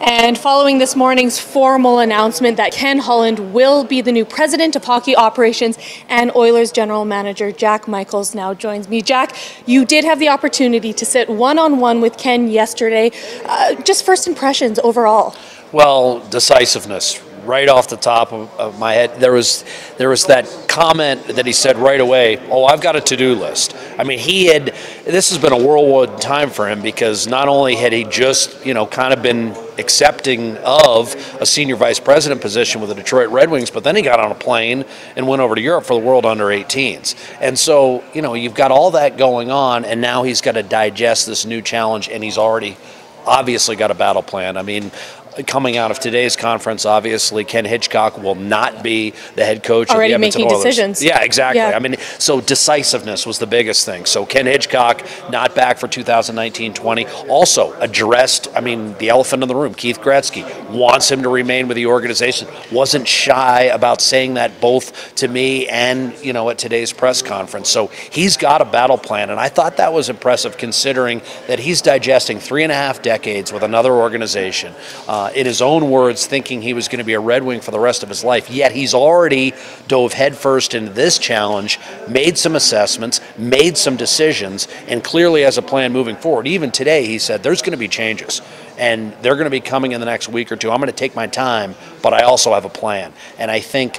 And following this morning's formal announcement that Ken Holland will be the new president of hockey operations and Oilers general manager Jack Michaels now joins me. Jack, you did have the opportunity to sit one on one with Ken yesterday. Uh, just first impressions overall. Well, decisiveness, right off the top of, of, my head. There was there was that comment that he said right away. Oh, I've got a to-do list. I mean, he had. This has been a whirlwind time for him because not only had he just you know kind of been accepting of a senior vice president position with the Detroit Red Wings, but then he got on a plane and went over to Europe for the World Under 18s. And so you know you've got all that going on, and now he's got to digest this new challenge, and he's already obviously got a battle plan. I mean, coming out of today's conference, obviously Ken Hitchcock will not be the head coach Already of the Edmonton making Oilers. decisions. Yeah, exactly. Yeah. I mean, so decisiveness was the biggest thing. So Ken Hitchcock not back for 2019-20. Also addressed, I mean, the elephant in the room. Keith Gretzky wants him to remain with the organization. Wasn't shy about saying that both to me and you know at today's press conference. So he's got a battle plan, and I thought that was impressive considering that he's digesting three and a half decades with another organization. Uh, in his own words, thinking he was going to be a Red Wing for the rest of his life. Yet he's already dove headfirst into this challenge, made some assessments, made some decisions, and clearly has a plan moving forward. Even today, he said there's going to be changes, and they're going to be coming in the next week or two. I'm going to take my time, but I also have a plan. And I think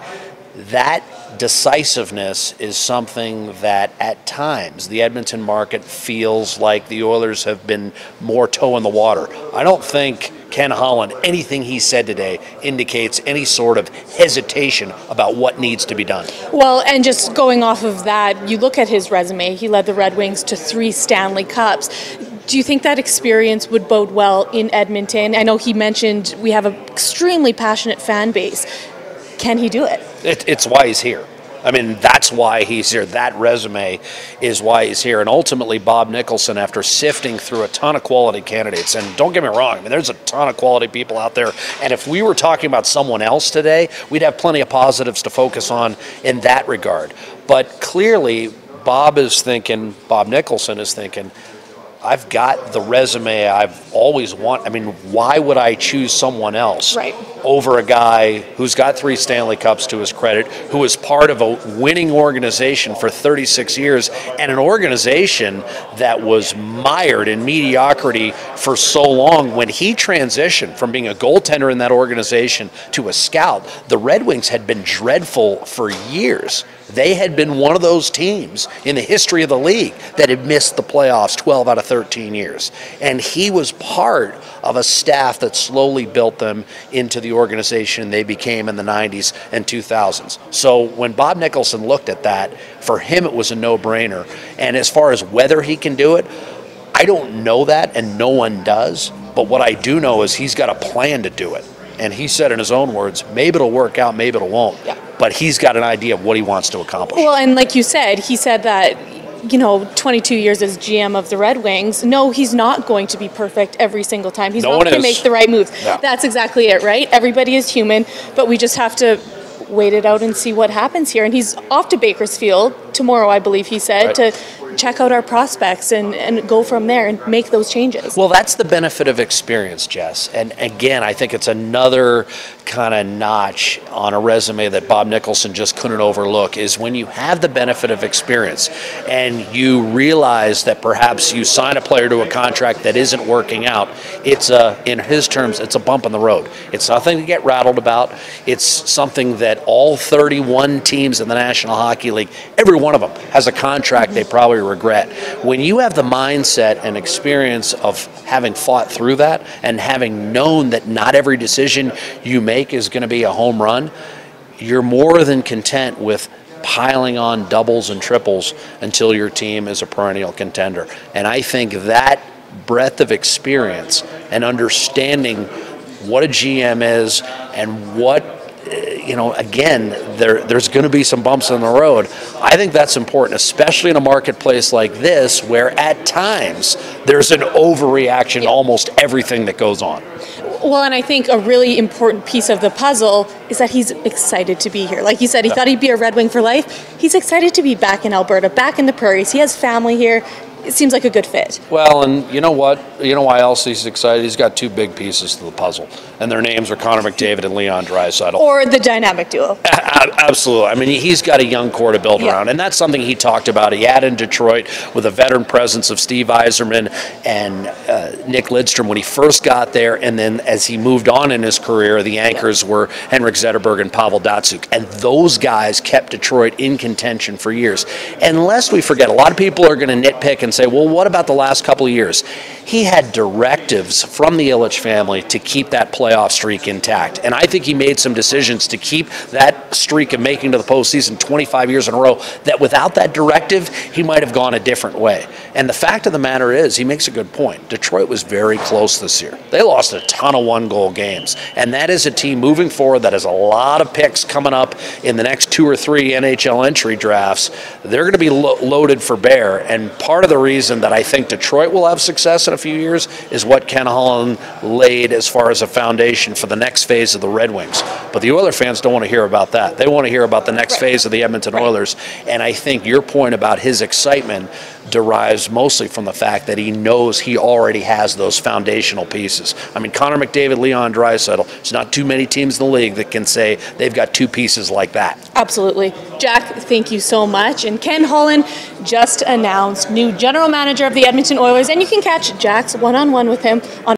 that decisiveness is something that at times the Edmonton market feels like the Oilers have been more toe in the water. I don't think Ken Holland, anything he said today indicates any sort of hesitation about what needs to be done. Well, and just going off of that, you look at his resume, he led the Red Wings to three Stanley Cups. Do you think that experience would bode well in Edmonton? I know he mentioned we have an extremely passionate fan base. Can he do it? it it's why he's here. I mean, that's why he's here. That resume is why he's here. And ultimately, Bob Nicholson, after sifting through a ton of quality candidates, and don't get me wrong, I mean, there's a ton of quality people out there. And if we were talking about someone else today, we'd have plenty of positives to focus on in that regard. But clearly, Bob is thinking, Bob Nicholson is thinking, I've got the resume I've always want. I mean, why would I choose someone else right. over a guy who's got three Stanley Cups to his credit, who was part of a winning organization for 36 years, and an organization that was mired in mediocrity for so long? When he transitioned from being a goaltender in that organization to a scout, the Red Wings had been dreadful for years. They had been one of those teams in the history of the league that had missed the playoffs 12 out of 13 years. And he was part of a staff that slowly built them into the organization they became in the 90s and 2000s. So when Bob Nicholson looked at that, for him it was a no brainer. And as far as whether he can do it, I don't know that, and no one does. But what I do know is he's got a plan to do it. And he said in his own words, maybe it'll work out, maybe it won't. Yeah. But he's got an idea of what he wants to accomplish. Well, and like you said, he said that you know, 22 years as GM of the Red Wings. No, he's not going to be perfect every single time. He's no not going to make the right moves. No. That's exactly it, right? Everybody is human, but we just have to wait it out and see what happens here. And he's off to Bakersfield tomorrow, I believe he said, right. to check out our prospects and, and go from there and make those changes. Well, that's the benefit of experience, Jess. And again, I think it's another kind of notch on a resume that Bob Nicholson just couldn't overlook is when you have the benefit of experience and you realize that perhaps you sign a player to a contract that isn't working out, it's a, in his terms, it's a bump in the road. It's nothing to get rattled about. It's something that all 31 teams in the National Hockey League, every one of them has a contract they probably regret. When you have the mindset and experience of having fought through that and having known that not every decision you make is going to be a home run, you're more than content with piling on doubles and triples until your team is a perennial contender. And I think that breadth of experience and understanding what a GM is and what you know, again, there there's going to be some bumps in the road. I think that's important, especially in a marketplace like this, where at times there's an overreaction to almost everything that goes on. Well, and I think a really important piece of the puzzle is that he's excited to be here. Like you said, he yeah. thought he'd be a Red Wing for life. He's excited to be back in Alberta, back in the prairies. He has family here. It seems like a good fit. Well, and you know what? You know why else he's excited? He's got two big pieces to the puzzle, and their names are Connor McDavid and Leon Draisaitl. Or the dynamic duo. Absolutely. I mean, he's got a young core to build Yeah. around, and that's something he talked about. He had in Detroit with a veteran presence of Steve Yzerman and uh, Nick Lidstrom when he first got there, and then as he moved on in his career, the anchors were Henrik Zetterberg and Pavel Datsyuk, and those guys kept Detroit in contention for years. And lest we forget, a lot of people are going to nitpick and say, "Well, what about the last couple of years?" He had directives from the Ilitch family to keep that playoff streak intact, and I think he made some decisions to keep that streak of making to the postseason 25 years in a row. That without that directive, he might have gone a different way. And the fact of the matter is, he makes a good point. Detroit was very close this year. They lost a ton of one-goal games, and that is a team moving forward that has a lot of picks coming up in the next two or three NHL entry drafts. They're going to be lo- loaded for bear, and part of the reason that I think Detroit will have success in a few years is what Ken Holland laid as far as a foundation for the next phase of the Red Wings. But the Oilers fans don't want to hear about that. They want to hear about the next Right. phase of the Edmonton Oilers. And I think your point about his excitement derives mostly from the fact that he knows he already has those foundational pieces. I mean, Connor McDavid, Leon Draisaitl. There's not too many teams in the league that can say they've got two pieces like that. Absolutely. Jack, thank you so much. And Ken Holland just announced new general manager of the Edmonton Oilers, and you can catch Jack's one on one with him on